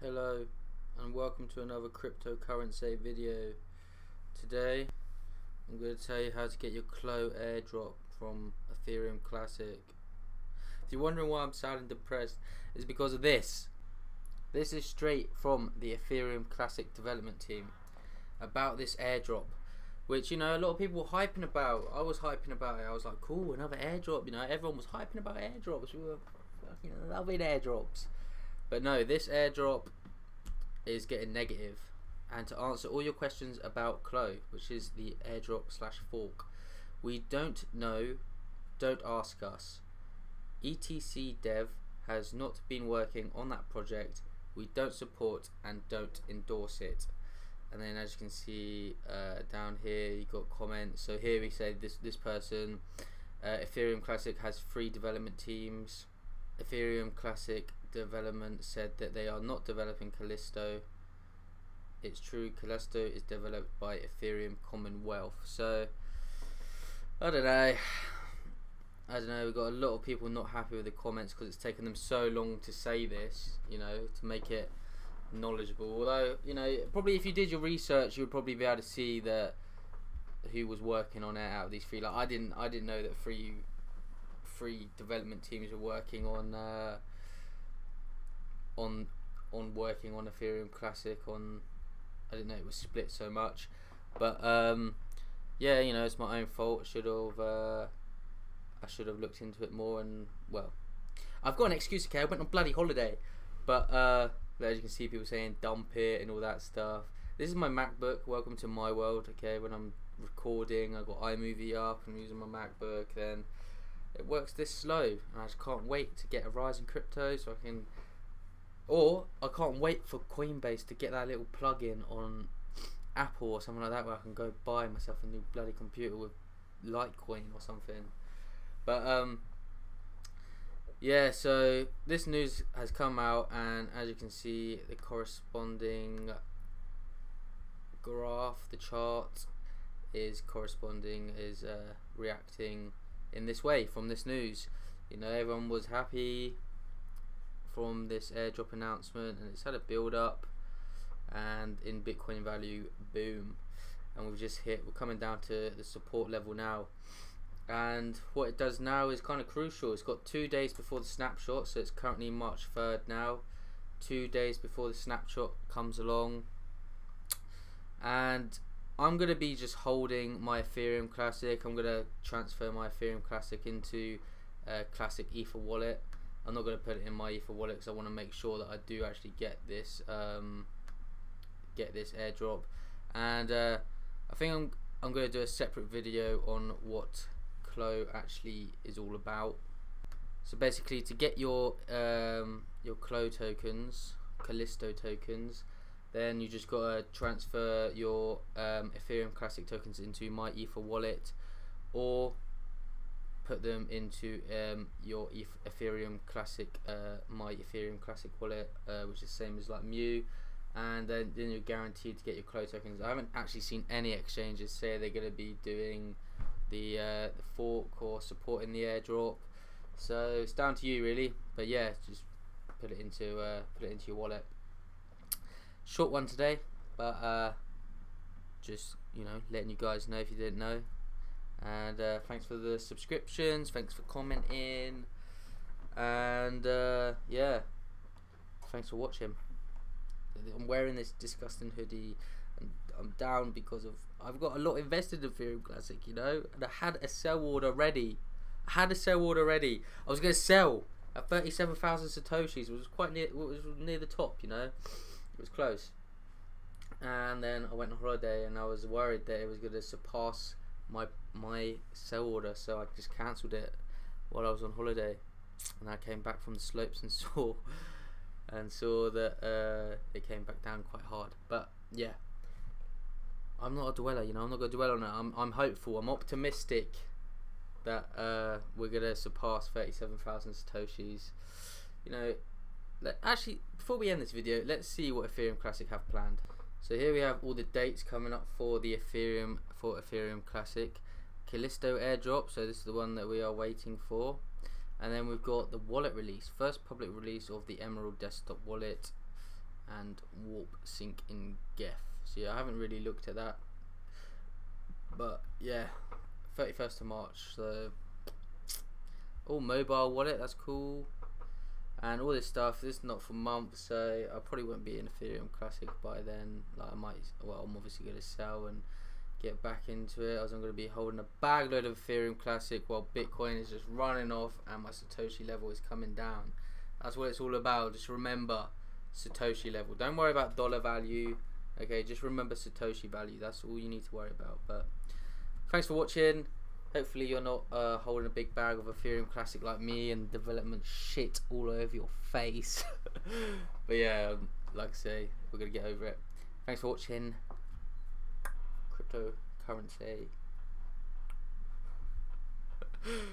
Hello and welcome to another cryptocurrency video. Today I'm going to tell you how to get your Clo airdrop from Ethereum Classic. If you're wondering why I'm sounding depressed, it's because of this. This is straight from the Ethereum Classic development team about this airdrop. Which, you know, a lot of people were hyping about. I was hyping about it. I was like, cool, another airdrop. You know, everyone was hyping about airdrops. We were fucking loving airdrops. But no, this airdrop is getting negative. And to answer all your questions about Clo, which is the airdrop slash fork, we don't know, don't ask us. ETC Dev has not been working on that project. We don't support and don't endorse it. And then, as you can see uh, down here, you got comments. So here we say this this person, uh, Ethereum Classic has three development teams. Ethereum Classic development said that they are not developing Callisto. It's true, Callisto is developed by Ethereum Commonwealth. So, I don't know. I don't know. We've got a lot of people not happy with the comments because it's taken them so long to say this, you know, to make it knowledgeable. Although, you know, probably if you did your research, you would probably be able to see that who was working on it out of these three. Like, I didn't, I didn't know that three, three development teams were working on. Uh, on working on Ethereum Classic on I didn't know it was split so much but um, yeah you know it's my own fault. Should have uh, I should have looked into it more and well I've got an excuse okay? I went on bloody holiday but uh, as you can see people saying dump it and all that stuff. This is my MacBook. Welcome to my world okay? When I'm recording I've got iMovie up. And I'm using my MacBook then it works this slow. And I just can't wait to get a rise in crypto so I can or I can't wait for Coinbase to get that little plug-in on Apple or something like that where I can go buy myself a new bloody computer with Litecoin or something. But um, yeah, so this news has come out, and as you can see, the corresponding graph, the chart, is corresponding, is uh, reacting in this way from this news. You know, everyone was happy from this airdrop announcement and it's had a build up and in Bitcoin value boom. And we've just hit we're coming down to the support level now. And what it does now is kind of crucial. It's got two days before the snapshot so it's currently March 3rd now. Two days before the snapshot comes along. And I'm going to be just holding my Ethereum Classic. I'm going to transfer my Ethereum Classic into a Classic Ether wallet I'm not going to put it in my Ether wallet because I want to make sure that I do actually get this um, get this airdrop. And uh, I think I'm, I'm going to do a separate video on what Clo actually is all about. So basically to get your um, your Clo tokens Callisto tokens then you just got to transfer your um, Ethereum Classic tokens into my Ether wallet. Or put them into um, your Ethereum Classic, uh, my Ethereum Classic wallet, uh, which is the same as like MEW, and then, then you're guaranteed to get your Clo tokens. I haven't actually seen any exchanges say they're going to be doing the, uh, the fork or supporting the airdrop, so it's down to you really. But yeah, just put it into uh, put it into your wallet. Short one today, but uh, just you know letting you guys know if you didn't know and uh, thanks for the subscriptions thanks for commenting. And uh, yeah thanks for watching. I'm wearing this disgusting hoodie and I'm down because of I've got a lot invested in Ethereum Classic you know? And I had a sell order ready. I had a sell order ready. I was going to sell at 37,000 satoshis. It was quite near it was near the top you know? It was close. And then I went on holiday and I was worried that it was going to surpass my my sell order, so I just cancelled it while I was on holiday, and I came back from the slopes and saw and saw that uh, it came back down quite hard. But yeah, I'm not a dweller, you know. I'm not gonna dwell on it. I'm I'm hopeful. I'm optimistic that uh, we're gonna surpass 37,000 satoshis. You know, let, actually before we end this video, let's see what Ethereum Classic have planned. So here we have all the dates coming up for the Ethereum for Ethereum Classic. Callisto airdrop, so this is the one that we are waiting for. And then we've got the wallet release, first public release of the Emerald desktop wallet. and warp sync in Geth. So yeah, I haven't really looked at that, but yeah, 31st of March. So oh, mobile wallet, that's cool. And all this stuff, this is not for months, so I probably won't be in Ethereum Classic by then. Like I might, well, I'm obviously going to sell and get back into it as I'm going to be holding a bag load of Ethereum Classic while Bitcoin is just running off and my Satoshi level is coming down. That's what it's all about. Just remember Satoshi level. Don't worry about dollar value. Okay, just remember Satoshi value. That's all you need to worry about. But thanks for watching. Hopefully you're not uh, holding a big bag of Ethereum Classic like me and development shit all over your face. but yeah, um, like I say, we're gonna get over it. Thanks for watching. Cryptocurrency.